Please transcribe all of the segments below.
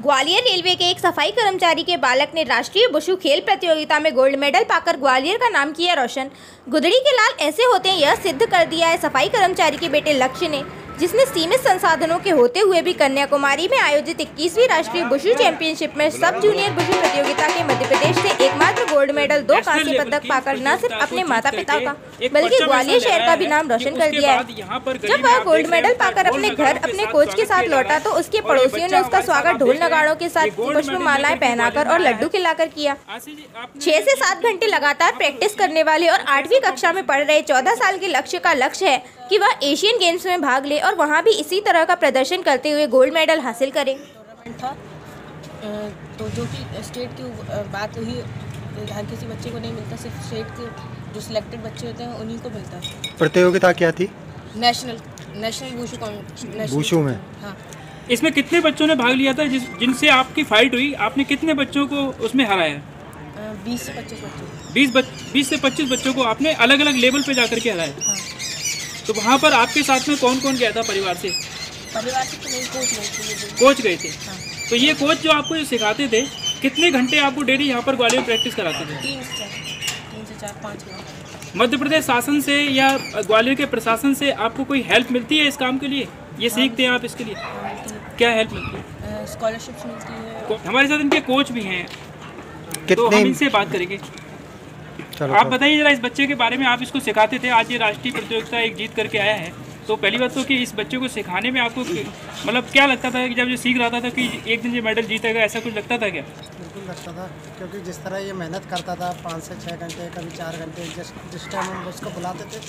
Gwalior railway के एक सफ़ाई कर्मचारी के बालक ने राष्ट्रीय बुशु खेल प्रतियोगिता में गोल्ड मेडल पाकर ग्वालियर का नाम किया रोशन। गुदड़ी के लाल ऐसे होते हैं, यह सिद्ध कर दिया है सफ़ाई कर्मचारी के बेटे लक्ष्य ने। जिसने सीमित संसाधनों के होते हुए भी कन्याकुमारी में आयोजित 21वीं राष्ट्रीय बुशु चैंपियनशिप में सब जूनियर बुशु प्रतियोगिता के मध्य प्रदेश से एकमात्र गोल्ड मेडल दो कांस्य पदक पाकर न सिर्फ़ अपने माता पिता का बल्कि ग्वालियर शहर का भी नाम रोशन कर दिया है। जब वह गोल्ड मेडल पाकर अपने घर अपने कोच के साथ लौटा तो उसके पड़ोसियों ने उसका स्वागत ढोल नगाड़ों के साथ पुष्प मालाएँ पहनाकर और लड्डू खिलाकर किया। छह से सात घंटे लगातार प्रैक्टिस करने वाले और आठवीं कक्षा में पढ़ रहे चौदह साल के लक्ष्य का लक्ष्य है। कि वह एशियन गेम्स में भाग ले और वहाँ भी इसी तरह का प्रदर्शन करते हुए गोल्ड मेडल हासिल करें। टूर्नामेंट था। तो जो कि स्टेट की बात हुई हर किसी बच्चे को नहीं मिलता सिर्फ़ स्टेट के जो सिलेक्टेड बच्चे होते हैं उन्हीं को मिलता है। प्रतियोगिता क्या थी? नेशनल नेशनल वूशू वूशू में। हाँ। इसमें कितने बच्चों ने भाग लिया था जिस जिनसे आपकी फाइट हुई? आपने कितने बच्चों को उसमें हराया? बीस से पच्चीस बच्चे। बीस बच, बीस से पच्चीस बच्चों को आपने अलग अलग लेवल पे जाकर के हराया? हाँ। तो वहाँ पर आपके साथ में कौन कौन गया था परिवार से? परिवार से तो नहीं कोच नहीं थे कोच गए थे। हाँ। तो ये कोच जो आपको ये सिखाते थे कितने घंटे आपको डेली यहाँ पर ग्वालियर प्रैक्टिस कराते थे? तीन से तीन से चार पाँच मध्य प्रदेश शासन से या ग्वालियर के प्रशासन से आपको कोई हेल्प मिलती है इस काम के लिए? ये सीखते हैं आप इसके लिए। हाँ, है। क्या हेल्प मिलती है? स्कॉलरशिप्स मिलती है। हमारे साथ इनके कोच भी हैं। तो हम इनसे बात करेंगे। चलो आप बताइए जरा इस बच्चे के बारे में आप इसको सिखाते थे आज ये राष्ट्रीय प्रतियोगिता एक जीत करके आया है। तो पहली बात तो कि इस बच्चे को सिखाने में आपको मतलब क्या लगता था कि जब ये सीख रहा था कि एक दिन ये मेडल जीतेगा ऐसा कुछ लगता था क्या? बिल्कुल लगता था क्योंकि जिस तरह ये मेहनत करता था पाँच से छः घंटे कभी चार घंटे जिस जिस टाइम हम उसको बुलाते थे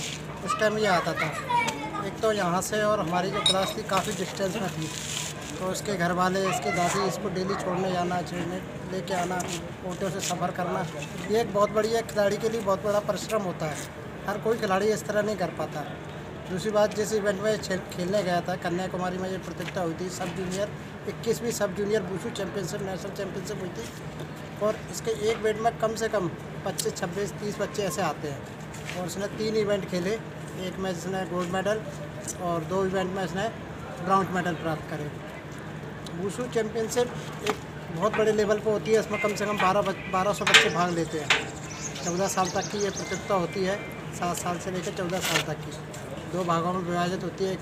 उस टाइम ये आता था। एक तो यहाँ से और हमारी जो क्लास थी काफ़ी डिस्टेंस में थी। तो उसके घर वाले इसकी दादी इसको डेली छोड़ने जाना, छोड़ने लेके आना ऑटो से सफ़र करना, ये एक बहुत बड़ी, एक खिलाड़ी के लिए बहुत बड़ा परिश्रम होता है। हर कोई खिलाड़ी इस तरह नहीं कर पाता। दूसरी बात, जिस इवेंट में खेलने गया था, कन्याकुमारी में ये प्रतियोगिता हुई थी, सब जूनियर इक्कीसवीं सब जूनियर बूशू चैंपियनशिप नेशनल चैंपियनशिप हुई थी। और इसके एक इवेंट में कम से कम 25 26 30 बच्चे ऐसे आते हैं। और उसने तीन इवेंट खेले, एक में इसने गोल्ड मेडल और दो इवेंट में इसने ब्राउन मेडल प्राप्त करे। वूशू चैम्पियनशिप एक बहुत बड़े लेवल पर होती है इसमें कम से कम बारह बारह सौ बच्चे भाग लेते हैं। चौदह साल तक की ये प्रतियोगिता होती है सात साल से लेकर चौदह साल तक की। दो भागों में विभाजित होती है।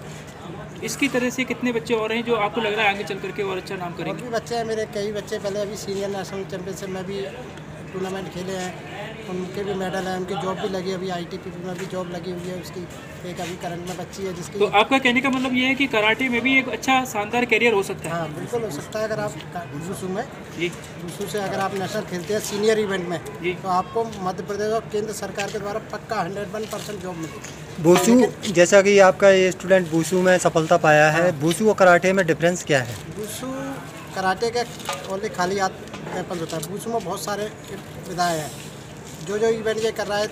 इसकी तरह से कितने बच्चे और हैं जो आपको लग रहा है आगे चल करके और अच्छा नाम करेंगे? भी बच्चे हैं मेरे कई बच्चे पहले अभी सीनियर नेशनल चैम्पियनशिप में भी टूर्नामेंट खेले हैं। उनके भी मेडल हैं उनकी जॉब भी लगी अभी आई में भी जॉब लगी हुई है उसकी एक अभी करंट में बच्ची है जिसकी तो आपका कहने का मतलब ये है कि कराटे में भी एक अच्छा शानदार करियर हो सकता है? हाँ बिल्कुल हो सकता है अगर आप वूशू में। जी। से अगर आप नेशनल खेलते हैं सीनियर इवेंट में तो आपको मध्य प्रदेश और केंद्र सरकार के द्वारा पक्का हंड्रेड वन परसेंट जॉब मिलेगी। बूसू जैसा कि आपका ये स्टूडेंट बूसू में सफलता पाया है बूसू और कराटे में डिफरेंस क्या है? वूशू कराटे के ओनली खाली हाथ वेपन होता है वूशू में बहुत सारे विधाएँ हैं। जो जो इवेंट ये कर रहा है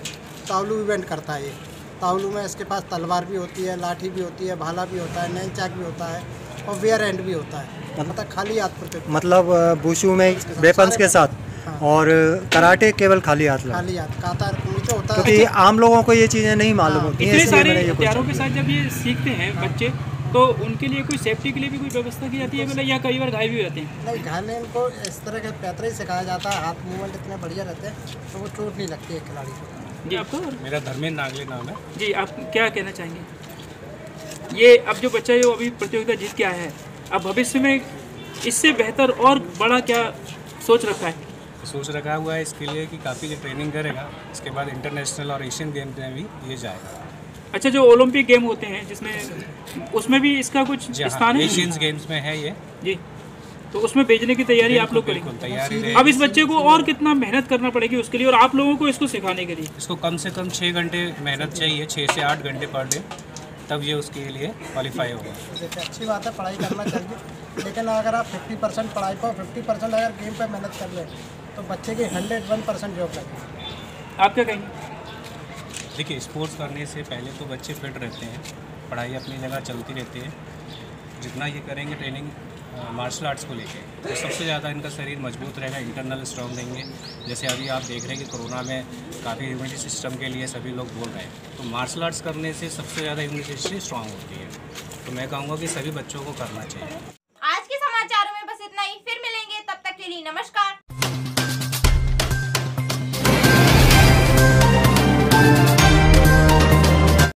तावलू इवेंट करता है ये। तावलू में इसके पास तलवार भी होती है लाठी भी होती है भाला भी होता है नैन चाक भी होता है और वेयर एंड भी होता है। मतलब खाली हाथ पर मतलब बूसू में वेपन्स के साथ हाँ। और कराटे केवल खाली हाथ खाली हाथ काता नीचे होता क्योंकि आम लोगों को ये चीज़ें नहीं मालूम होती हैं इतने इसलिए सारे हथियारों के साथ जब ये सीखते हैं बच्चे तो उनके लिए कोई सेफ्टी के लिए भी कोई व्यवस्था की जाती है मतलब या कई बार घायल भी हो जाते हैं? नहीं घायल में इनको इस तरह के पैतरा ही सिखाया जाता है। हाथ मूवमेंट इतने बढ़िया रहते हैं तो वो चोट नहीं लगती है खिलाड़ी को। जी आपको? मेरा धर्मेंद्र नागले नाम है। जी आप क्या कहना चाहेंगे? ये अब जो बच्चा है वो अभी प्रतियोगिता जीत के आया है अब भविष्य में इससे बेहतर और बड़ा क्या सोच रखा है? सोच रखा हुआ है इसके लिए कि काफ़ी ये ट्रेनिंग करेगा इसके बाद इंटरनेशनल और एशियन गेम्स में भी ये जाएगा। अच्छा जो ओलंपिक गेम होते हैं जिसमें उसमें भी इसका कुछ हाँ स्थान है? एशियन गेम्स में है ये। जी। तो उसमें भेजने की तैयारी आप लोग करेंगे। अब इस बच्चे को और कितना मेहनत करना पड़ेगी उसके लिए और आप लोगों को इसको सिखाने के लिए? इसको कम से कम छः घंटे मेहनत चाहिए छः से आठ घंटे पर डे। तब ये उसके लिए क्वालिफाई होगा। देखिए अच्छी बात है पढ़ाई करना चाहिए। लेकिन अगर आप फिफ्टी परसेंट पढ़ाई पर फिफ्टी परसेंट अगर गेम पर मेहनत कर लें तो बच्चे की हंड्रेड वन परसेंट जॉब लगेगी। आप क्या कहेंगे? देखिए स्पोर्ट्स करने से पहले तो बच्चे फिट रहते हैं, पढ़ाई अपनी जगह चलती रहती है। जितना ये करेंगे ट्रेनिंग मार्शल आर्ट्स को लेके तो सबसे ज़्यादा इनका शरीर मज़बूत रहेगा इंटरनल स्ट्रॉन्ग रहेंगे। जैसे अभी आप देख रहे हैं कि कोरोना में काफ़ी इम्यूनिटी सिस्टम के लिए सभी लोग बोल रहे हैं। तो मार्शल आर्ट्स करने से सबसे ज़्यादा इम्यूनिटी सिस्टम स्ट्रॉन्ग होती है। तो मैं कहूँगा कि सभी बच्चों को करना चाहिए। आज के समाचारों में बस इतना ही। फिर मिलेंगे, तब तक के लिए नमस्कार।